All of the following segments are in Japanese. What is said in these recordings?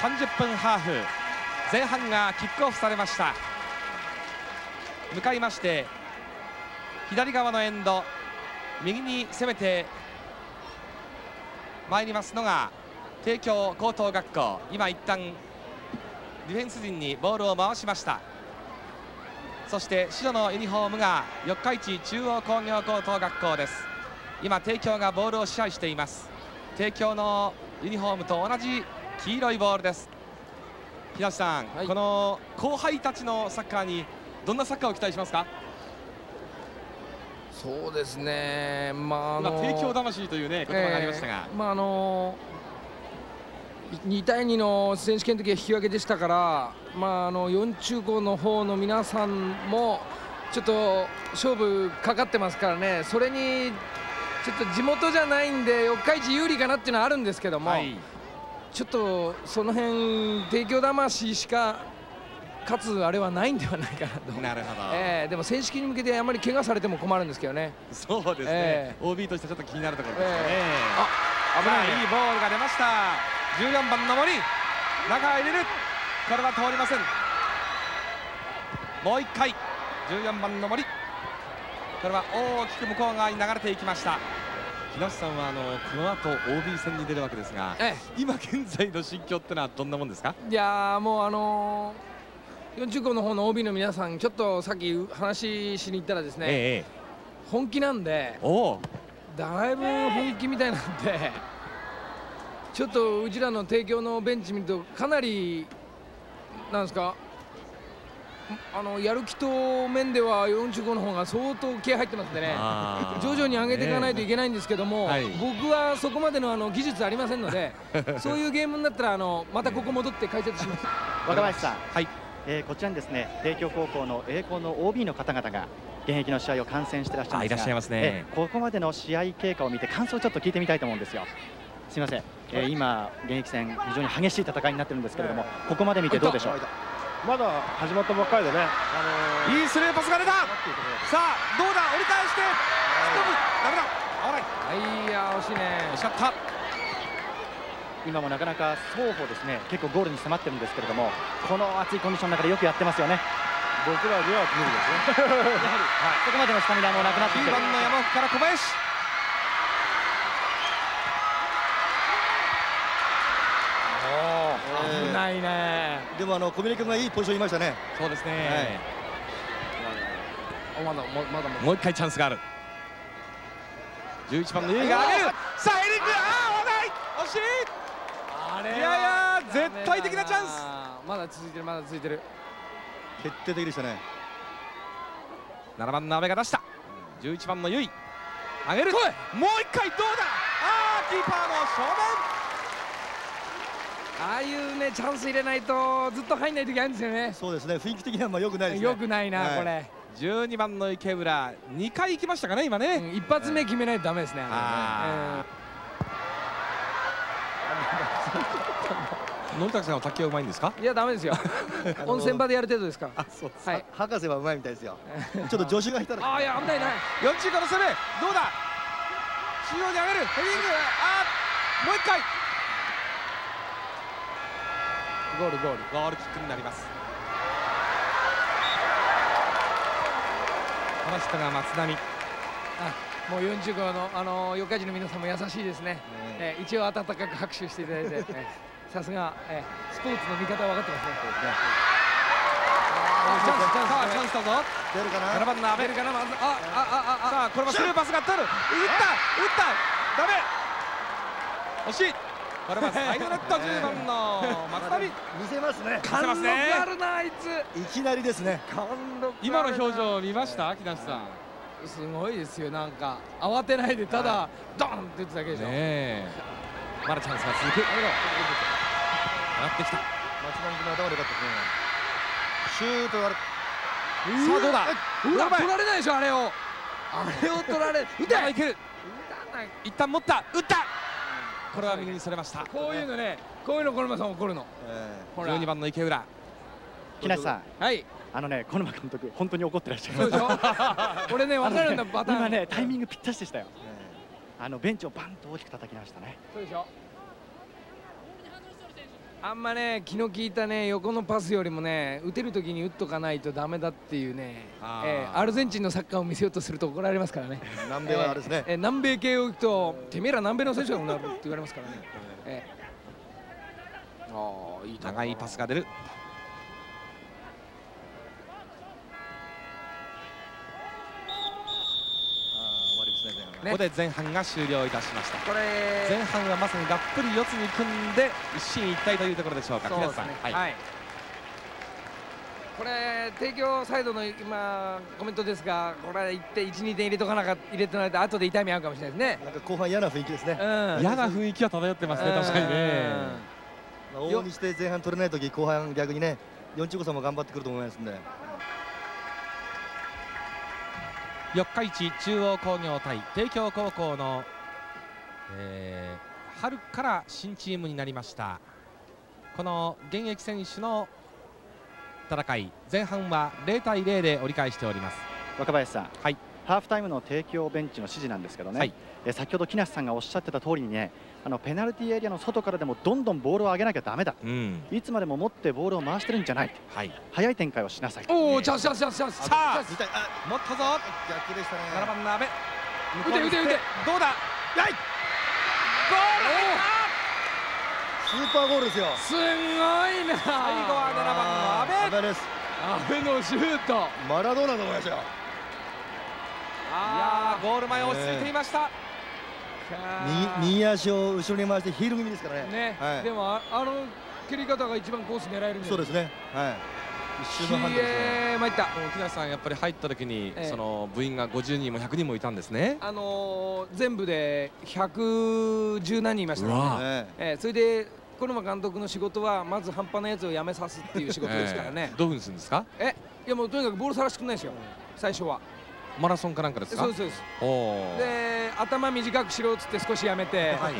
30分ハーフ。前半がキックオフされました。向かいまして左側のエンド。右に攻めてまいりますのが帝京高等学校。今一旦ディフェンス陣にボールを回しました。そして白のユニフォームが四日市中央工業高等学校です。今帝京がボールを支配しています。帝京のユニフォームと同じ黄色いボールです。木梨さん、はい、この後輩たちのサッカーにどんなサッカーを期待しますか？そうですね、まあ、あの帝京魂という、ね、言葉がありましたが、えー、まああの2対2の選手権の時は引き分けでしたから、まあ、あの4中高の方の皆さんもちょっと勝負かかってますからね、それにちょっと地元じゃないんで四日市有利かなっていうのはあるんですけども、はい、ちょっとその辺帝京魂しか勝つあれはないんではないかなと。なるほど、えー、でも正式に向けてあまり怪我されても困るんですけどね。そうですね、えー、OB としてちょっと気になるところですね、えー、あ危ない、ね、いいボールが出ました。14番の森中入れる。これは通りません。もう1回。14番の森これは大きく向こう側に流れていきました木梨さんはあのこの後 OB 戦に出るわけですが、ええ、今現在の心境ってのはどんなもんですか？いやもうあのー、40号の方の OB の皆さんちょっとさっき話しに行ったらですね、え、本気なんでだいぶ本気みたいなんでちょっとうちらの提供のベンチ見るとかなりなんですかあのやる気と面では45の方が相当気合入ってますんでね。徐々に上げていかないといけないんですけども、ねはい、僕はそこまでのあの技術ありませんのでそういうゲームになったらあのまたここ戻って解説します。若林さん、はい。えー、こちらにですね帝京高校の栄光の OB の方々が現役の試合を観戦してらっしゃいますがいらっしゃいますね、えー、ここまでの試合経過を見て感想をちょっと聞いてみたいと思うんですよ。すみません、えー、今現役戦非常に激しい戦いになってるんですけれどもここまで見てどうでしょう？まだ始まったばっかりでね、あのー、いいスルーパスが出た。さあどうだ？折り返して。ストップ。ダメだ。合わない。いや惜しいね。惜しかった今もなかなか双方ですね。結構ゴールに迫ってるんですけれどもこの熱いコンディションの中でよくやってますよね。僕らには無理ですね。やはり、はい、ここまでのスタミナもなくなってきて9番の山奥から小林危ないねでもあのコミュニケーションがいいポジションいましたね。そうですね、はい、まだまだもう。一回チャンスがある。11番のユイが上げる。さあエリックああ惜しい。あれいやいや絶対的なチャンス。まだ続いてるまだ続いてる。決定的でしたね。7番の阿部が出した。11番のユイ上げる。もう一回どうだ。ああキーパーの正面ああいうねチャンス入れないとずっと入んない時あるんですよね。そうですね。雰囲気的にはまあ良くないですね。良くないな、はい、これ。12番の池浦2回行きましたかね今ね、うん、一発目決めないとダメですね、あ野崎さんは卓球はうまいんですか？いやダメですよ。温泉場でやる程度ですから。あそうはい、博士はうまいみたいですよ。ちょっと助手がいたらあいや危ないな4中から攻め。どうだ？中央に上げる。ヘディング。あもう一回ゴールゴール。ゴールキックになります。この人が松波あもう40号のあの四日市の皆さんも優しいですね、え。ー、一応温かく拍手していただいて、さすが、えー、スポーツの見方分かってますね。チャンスチャンスチャンスだぞ。出るかな？7番の阿部出るかなまずああああさあこれもスルーパスが取る。打った打った。ダメ。惜しいこれはサイドネット10番の松田見せますね。貫禄あるなあいつ。いきなりですね。今の表情見ました木梨さん。すごいですよなんか。慌てないでただドンって打つだけでしょ。ねまだチャンスが続く。上がってきた。松田君の頭でよかったですね。シュートやる。さあどうだ？うわ取られないでしょあれを。あれを取られ打て。いける一旦持った。打ったこれは右にそれました。こういうのねこういうの小沼さん怒るの、えー、12番の池浦。木梨さん。はい。あのね小沼監督本当に怒ってらっしゃいます。でしょ？俺ね分かるんだパターン。今ねタイミングぴったしでしたよ、あのベンチをバンと大きく叩きましたね。そうでしょ？あんまね気の利いたね横のパスよりもね打てる時に打っとかないとだめだっていうね、えー、アルゼンチンのサッカーを見せようとすると怒られますからね。南米はあれですね、えー、南米系を行くとてめえら南米の選手だもんなって言われますからね、えー、ああいい長いパスが出るここで前半が終了いたしました。これ。前半はまさにがっぷり四つに組んで一進一退というところでしょうかそうですね、はい、はい、これ提供サイドの今コメントですがこれ1点12点入れとかなか入れてないと後で痛み合うかもしれないですね。なんか後半嫌な雰囲気ですね、うん、嫌な雰囲気は漂ってますね、確かにね、まあ、往々にして前半取れない時後半逆にね45歳も頑張ってくると思いますんで四日市中央工業対帝京高校の、えー、春から新チームになりました。この現役選手の戦い前半は0対0で折り返しております。若林さん、はい、ハーフタイムの提供ベンチの指示なんですけどね、はい、え先ほど木梨さんがおっしゃってた通りにねあのペナルティーエリアの外からでもどんどんボールを上げなきゃだめだ、うん、いつまでも持ってボールを回してるんじゃない、はい、早い展開をしなさいおおチャンスチャンスチャンスチャンスさあ。持ったぞ。逆でしたね。7番の阿部。打て打て打て。どうだ？やい。ゴールスーパーゴールですよ。すごいな。最後は7番の阿部。です。阿部のシュート。マラドーナと思いましたよいやゴール前落ち着いていました、右右足を後ろに回してヒール気味ですからね。ねはい、でもあの蹴り方が一番コース狙えるそうですね。はい。一瞬の判断で。参った。木梨さんやっぱり入った時に、ええ、その部員が50人も100人もいたんですね。あのー、全部で110何人いましたね。ええ、それで小沼監督の仕事はまず半端なやつをやめさすっていう仕事ですからね。えどういうふうにするんですか？え、いやもうとにかくボールさらしてくんないですよ。最初は。マラソンかなんかですか？そうですで頭短くしろっつって少しやめて、はい、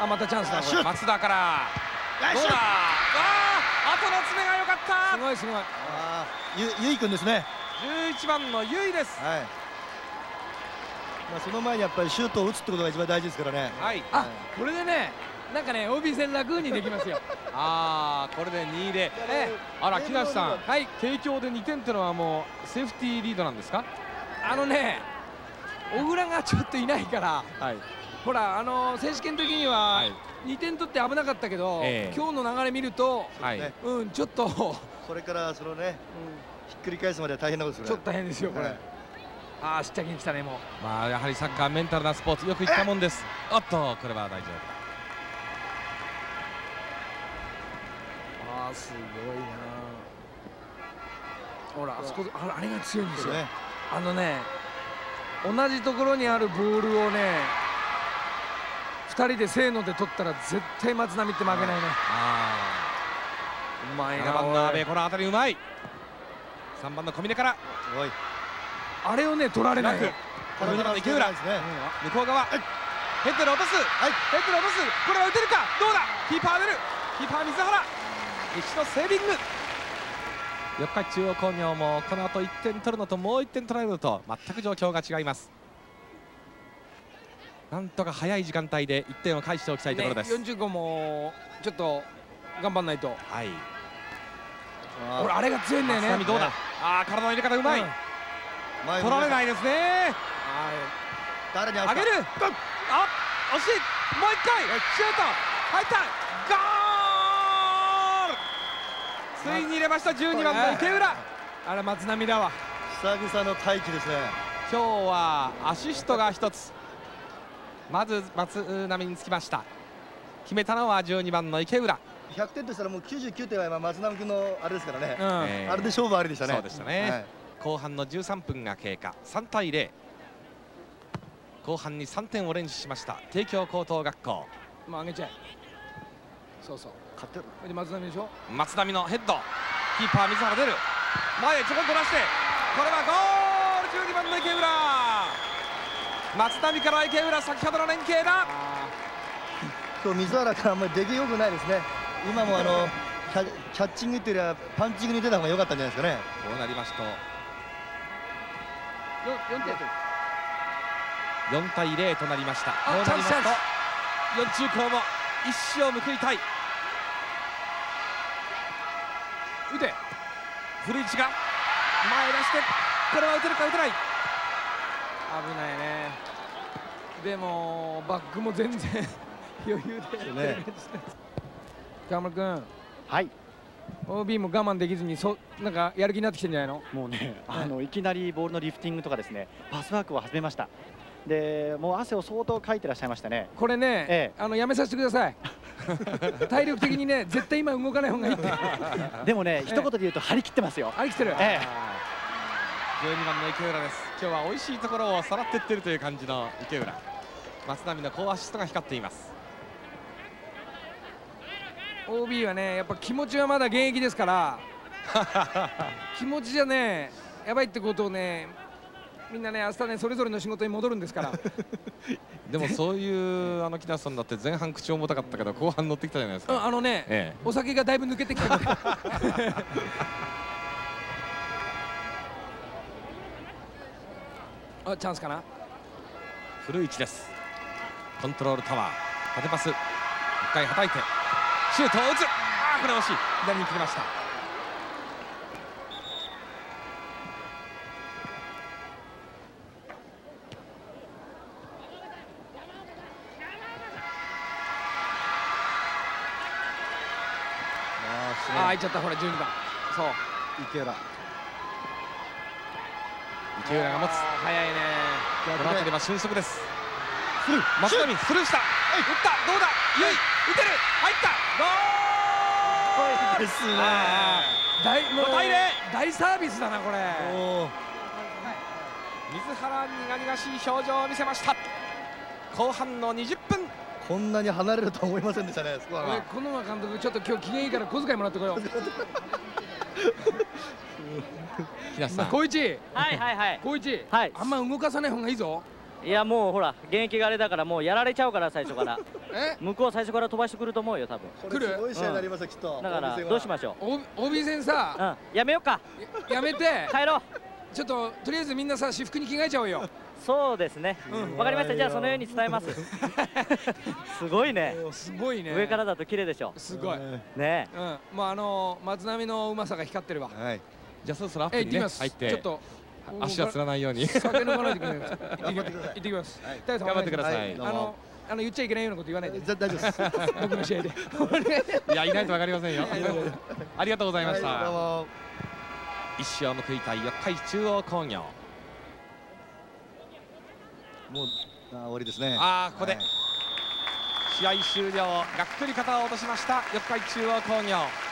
あまたチャンスだ。松田から。どうだ？あ後の爪が良かった。すごいすごい。あゆゆいくんですね。11番のゆいです、はい。まあ、その前にやっぱりシュートを打つってことが一番大事ですからね。はい。あこれでねなんかね OB 戦楽にできますよ。ああこれで2で、えあら木梨さん、はい、提供で2点っていうのはもうセーフティーリードなんですかあのね小倉がちょっといないから、はい、ほらあの選手権的には2点取って危なかったけど、えー、今日の流れ見ると、はい、うんちょっとこれからそのね、うん、ひっくり返すまでは大変なことですね。ちょっと大変ですよこれ、はい、ああしっちゃきに来たねもう。まあやはりサッカーメンタルなスポーツよく言ったもんです。おっとこれは大丈夫。ああすごいなほらあそこあれが強いんですよ。ねあのね同じところにあるボールをね2人でせーので取ったら絶対松波って負けないね。うまいな7番の阿部この辺りうまい。3番の小峰から。すごい。あれをね取られない。6番の池浦、ね、向こう側、ヘッドで落とす、はい、ヘッドで落とす。これは打てるか？どうだ？キーパー出る。キーパー水原。一度セービング四日市中央工業もこの後1点取るのともう1点取られるのと全く状況が違います。なんとか早い時間帯で1点を返しておきたいところです、ね、45もちょっと頑張らないと。はい。これあれが強いんだよね。どうだ、ああ体の入れ方うまい、うん、取られないですね。はい。誰に上げる。あ惜しい。もう一回。シュート。入った。ゴーついに入れました。12番の池浦あれ松波だわ。久々の待機ですね。今日はアシストが1つ。まず松波につきました。決めたのは12番の池浦。100点としたらもう99点は今松波君のあれですからね、うん、あれで勝負ありでしたね。そうでしたね、はい、後半の13分が経過。3対0後半に3点を連取しました。帝京高等学校。もう上げちゃえ。そうそう勝ってるで松波でしょ？松波のヘッド。キーパー水原出る。前へちょこんと出して。これはゴール12番の池浦。松波から池浦先ほどの連携だ。今日水原からあんまり出来よくないですね。今もあのキャキャッチングっていうよりはパンチングに出た方が良かったんじゃないですかね。こうなりますと。4, 点4対0となりました。こうなりますと。4中高も一矢を報いたい古市が前出してこれは打てるか打てない。危ないね。でもバックも全然 余裕でね。河村君。はい。OB も我慢できずにそなんかやる気になってきてんじゃないの？もうねあのいきなりボールのリフティングとかですねパスワークを始めましたでもう汗を相当かいてらっしゃいましたね。これね、ええ、あのやめさせてください。体力的にね絶対今動かない方がいいって。でもね、ええ、一言で言うと張り切ってますよ。張り切ってる、ええ、12番の池浦です。今日は美味しいところをさらっていってるという感じの池浦。松波の好アシストが光っています。OB はねやっぱ気持ちはまだ現役ですから。気持ちじゃねやばいってことをねみんなね明日ねそれぞれの仕事に戻るんですから。でもそういうあの木梨さんだって前半口重たかったけど後半乗ってきたじゃないですか、あのね、ええ、お酒がだいぶ抜けてきた あチャンスかな？古市です。コントロールタワー。縦パス。一回はたいて。シュートを打つ。あこれ惜しい左に切りましたあ入っちゃったほら12番。そう。池浦池浦が持つ。早いね。この辺りは俊足です。松波スルーした。打った。どうだ？ゆい。打てる。入った。ゴール！ですね。大もう大サービスだなこれ。水原苦々しい表情を見せました。後半の20分こんなに離れると思いませんでしたね。スコアが。小沼監督ちょっと今日機嫌いいから小遣いもらってこよう。木梨さん。小一。はいはいはい。小一。はい。あんま動かさない方がいいぞ。いやもうほら現役があれだからもうやられちゃうから最初から。え？向こう最初から飛ばしてくると思うよ多分。来る？すごい試合になりますよ、きっと。だからどうしましょう？OB 戦さ、うん、やめようか。やめて。帰ろう。ちょっととりあえずみんなさ私服に着替えちゃおうよそうですね。わ、うん、かりました。じゃあそのように伝えます。すごいね。すごいね。上からだと綺麗でしょ。すごい。ね。うん。まああの松波のうまさが光ってるわ。はい。じゃあそろそろアップに、ね、入ってちょっと足はつらないように。酒飲まないでください。行ってきます。頑張ってください。あの。あの言っちゃいけないようなこと言わないで。大丈夫です。僕の試合で。いやいないとわかりませんよ。ありがとうございました。はい、一生報いたい四日市中央工業。もうあ終わりですね。ああここで、試合終了がっくり肩を落としました四日市中央工業